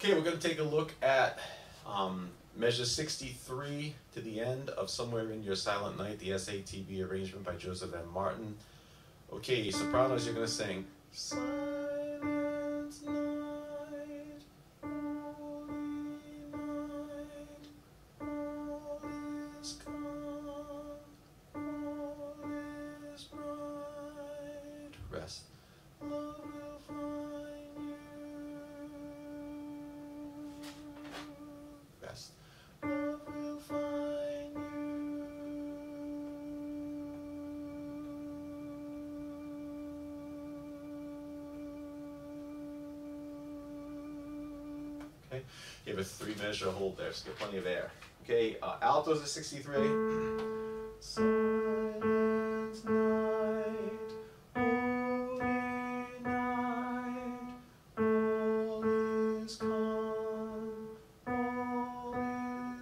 Okay, we're going to take a look at um, measure 63 to the end of Somewhere in Your Silent Night, the SATB arrangement by Joseph M. Martin. Okay, sopranos, you're going to sing. Okay, you have a three measure hold there, so get plenty of air. Okay, uh, altos at 63. Silent night, holy night, all is calm, all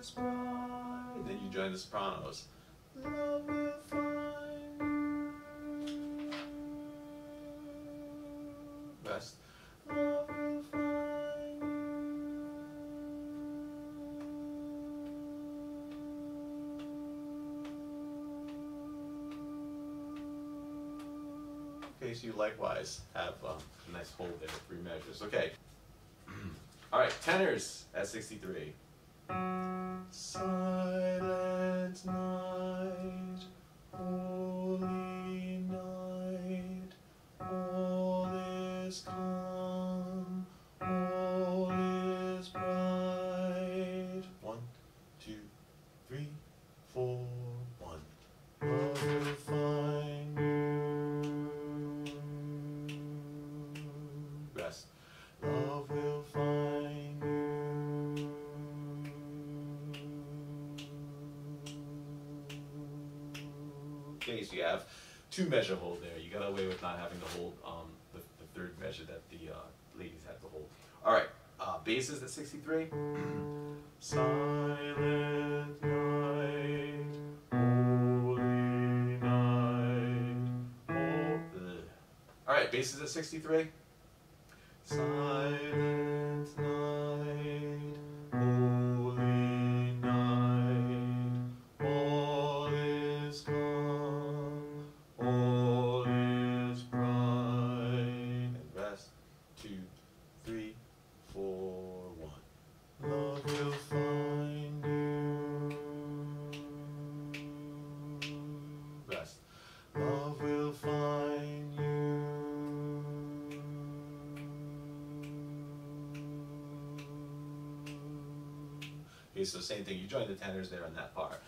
is bright. Then you join the sopranos. You. Okay, you likewise have um, a nice hold there, three measures. Okay. All right, tenors at 63. Silent night, holy night, all is calm, all is bright. One, two, three, four, So you have two measure hold there. You got away with not having to hold um, the, the third measure that the uh, ladies had to hold. All right, uh, basses at 63. Silent night, holy night. Oh. All right, basses at 63. Silent night, Okay, so same thing. You join the tenors there on that part.